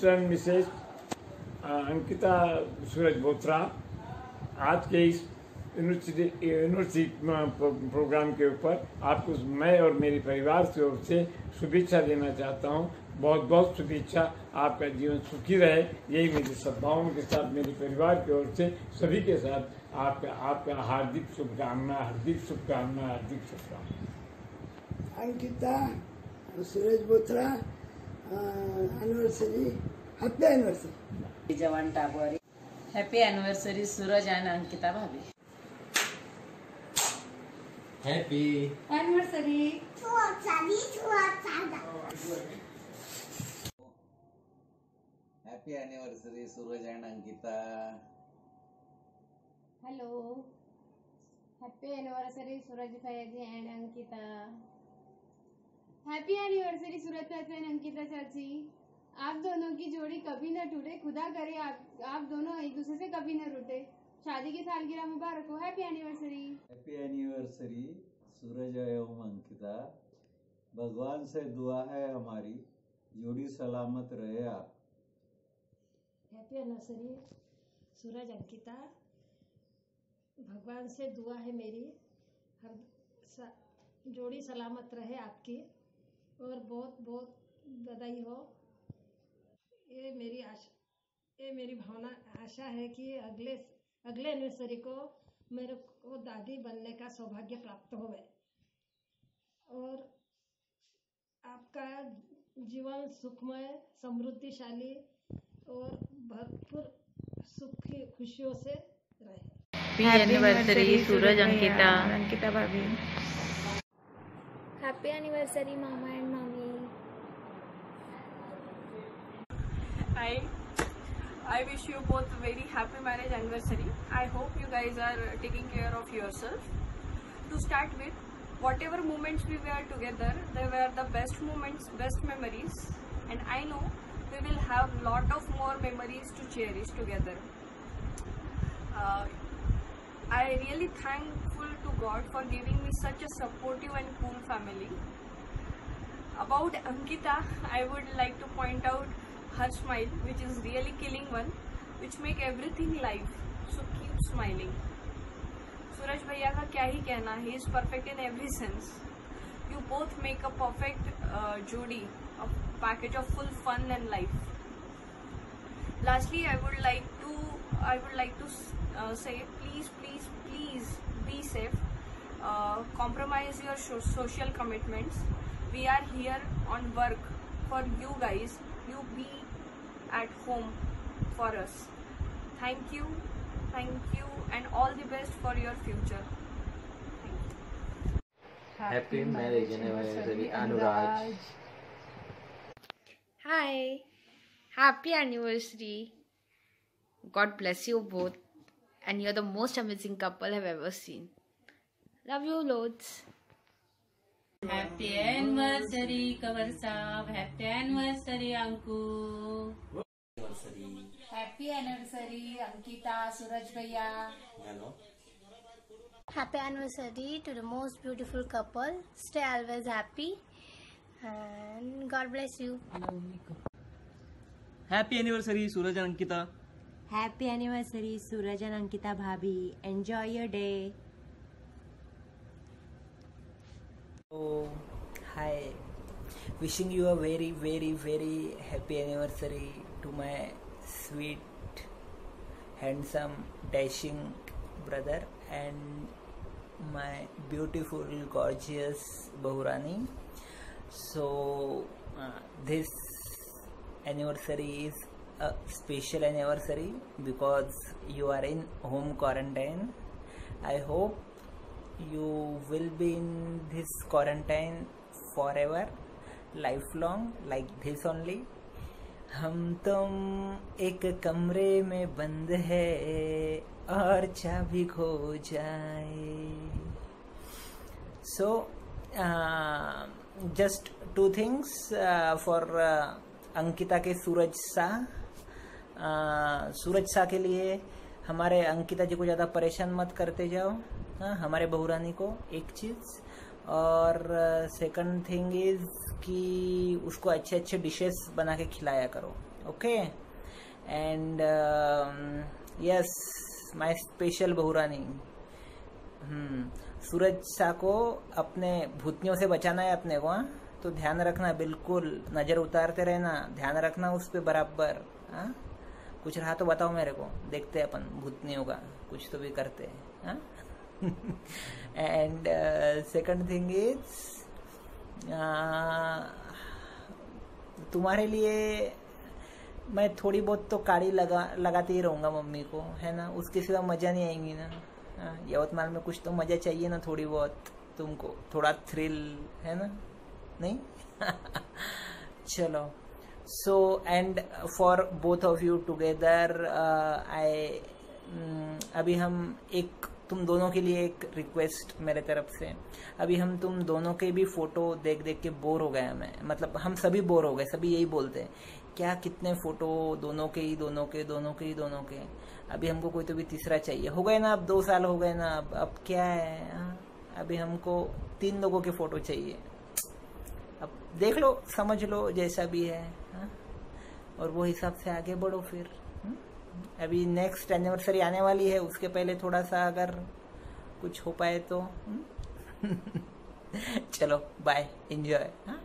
Mr and Mrs Ankita Suraj Botra, आज के इस यूनिवर्सिटी प्रोग्राम के ऊपर आपको मैं और मेरे परिवार की ओर से शुभेच्छा देना चाहता हूँ। बहुत बहुत शुभेच्छा। आपका जीवन सुखी रहे। यही मेरी सद्भावनाओं के साथ, मेरे परिवार की ओर से सभी के साथ आपका आपका हार्दिक शुभकामना हार्दिक शुभकामना हार्दिक शुभकामना। Ankita, Suraj Bothra anniversary happy anniversary जवान टागोरी happy anniversary Suraj and Ankita भाभी happy anniversary happy anniversary Suraj and Ankita hello happy anniversary Suraj Faizi and Ankita happy anniversary Suraj Faizi and Ankita चाची? आप दोनों की जोड़ी कभी न टूटे खुदा करे आप आप दोनों एक दूसरे से कभी न रूठे। शादी की सालगिरह मुबारक हो happy anniversary. Happy anniversary Suraj एवं अंकिता। भगवान से दुआ है हमारी जोड़ी सलामत रहे आप। Happy anniversary Suraj Ankita. भगवान से दुआ है मेरी हर सा, जोड़ी सलामत रहे आपकी। और बहुत बहुत बधाई हो ये मेरी आशा ये मेरी भावना आशा है कि अगले अगले एनिवर्सरी को मेरे को दादी बनने का सौभाग्य प्राप्त होवे। और आपका जीवन सुखमय समृद्धिशाली और भरपूर सुखी खुशियों से रहे। हॅपी अॅनिव्हर्सरी सूरज अंकिता अंकिता भाभी। Happy anniversary, Mama and Mommy. I I wish you both a very happy marriage anniversary. I hope you guys are taking care of yourself. To start with, whatever moments we were together, they were the best moments, best memories, and I know we will have lot of more memories to cherish together. Uh, I really thankful to God for giving me such a supportive and cool family. About Ankita, I would like to point out her smile, which is really killing one, which make everything live. So keep smiling. सूरज भैया का क्या ही कहना ही is perfect in every sense you both make a perfect जोड़ी a package of full fun and life lastly i would like to i would like to Uh, say please, please, please be safe. Uh, compromise your social commitments. We are here on work for you guys. You be at home for us. Thank you, thank you, and all the best for your future. Happy, Happy marriage anniversary, Anuraj. Hi. Happy anniversary. God bless you both and you're the most amazing couple I've ever seen. Love you loads. Happy anniversary, Kavar Happy anniversary, Anku. Happy anniversary, Ankita, Suraj Bhaiya. Hello. Happy anniversary to the most beautiful couple. Stay always happy and God bless you. Happy anniversary, Suraj and Ankita. Happy anniversary, Suraj and Ankita Bhabhi. Enjoy your day. Oh, hi. Wishing you a very, very, very happy anniversary to my sweet, handsome, dashing brother and my beautiful, gorgeous Bahurani. So, uh, this anniversary is a special anniversary because you are in home quarantine. I hope you will be in this quarantine forever, lifelong, like this only. हम तुम एक कमरे में बंद है और चाबी खो जाए so just two things for Ankita के सूरज uh, सूरज शाह के लिए हमारे अंकिता जी को ज़्यादा परेशान मत करते जाओ हाँ हमारे बहुरानी को एक चीज़। और सेकंड थिंग इज़ कि उसको अच्छे अच्छे डिशेस बना के खिलाया करो okay and yes my special बहुरानी। हम्म सूरज सा को अपने भूतनियों से बचाना है अपने को हाँ? तो ध्यान रखना, बिल्कुल नज़र उतारते रहना, ध्यान रखना उस पर बराबर हाँ? कुछ रहा तो बताओ मेरे को। देखते हैं अपन भूतनियों का कुछ तो भी करते हैं एंड सेकंड थिंग इज़ तुम्हारे लिए मैं थोड़ी बहुत तो काड़ी लगा लगाते ही रहूँगा मम्मी को है ना? उसके सिवा मज़ा नहीं आएँगी ना? हाँ, यवतमाल में कुछ तो मज़ा चाहिए ना थोड़ी बहुत तुमको। थोड़ा थ्रिल है ना? नहीं? चलो। So and for both of you together I अभी हम एक, तुम दोनों के लिए एक रिक्वेस्ट मेरे तरफ़ से। अभी हम तुम दोनों के भी फ़ोटो देख देख के बोर हो गए हमें। मतलब हम सभी बोर हो गए, सभी यही बोलते हैं। क्या कितने फ़ोटो दोनों के ही, दोनों के दोनों के ही, दोनों के? अभी हमको कोई तो भी तीसरा चाहिए। हो गए ना अब, दो साल हो गए ना अब अब क्या हाँ? अभी हमको तीन लोगों के फ़ोटो चाहिए। अब देख लो, समझ लो, जैसा भी है। हा? और वो हिसाब से आगे बढ़ो फिर। हुँ? अभी नेक्स्ट एनिवर्सरी आने वाली है, उसके पहले थोड़ा सा अगर कुछ हो पाए तो। चलो बाय एंजॉय हाँ?